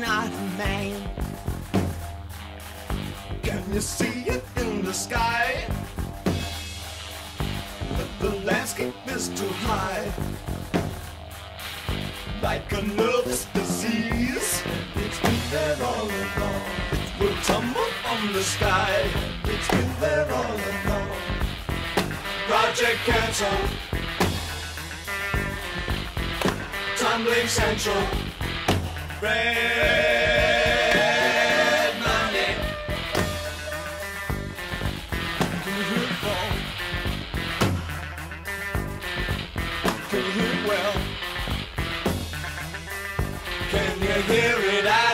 not man. Can you see it in the sky? But the landscape is too high. Like a nervous disease, it's been there all along. It will tumble from the sky. It's been there all along. Project Cancel. Tumbling Central. Red Money. Can you hear it fall? Can you hear it well? Can you hear it at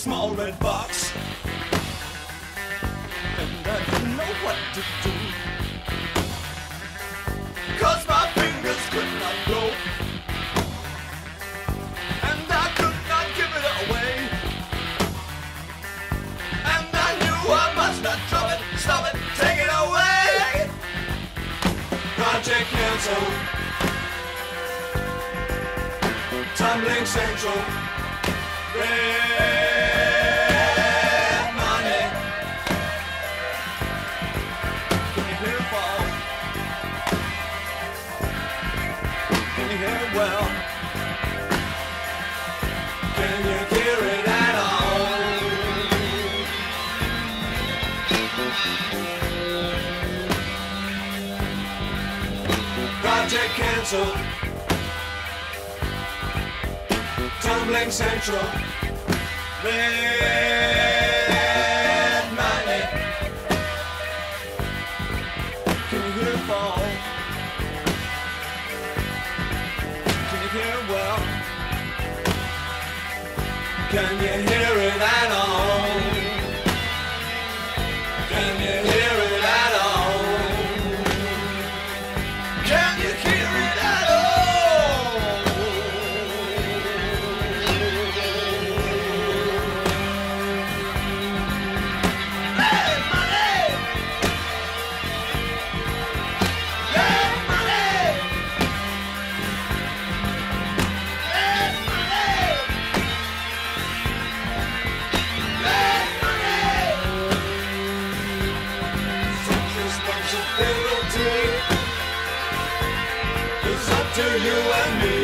small red box, and I didn't know what to do. Cause my fingers could not go, and I could not give it away. And I knew I must not drop it, stop it, take it away. Project Cancel. Tumbling Central. Well? Can you hear it at all? Project Cancel. Tumbling Central. Red Can you hear and me.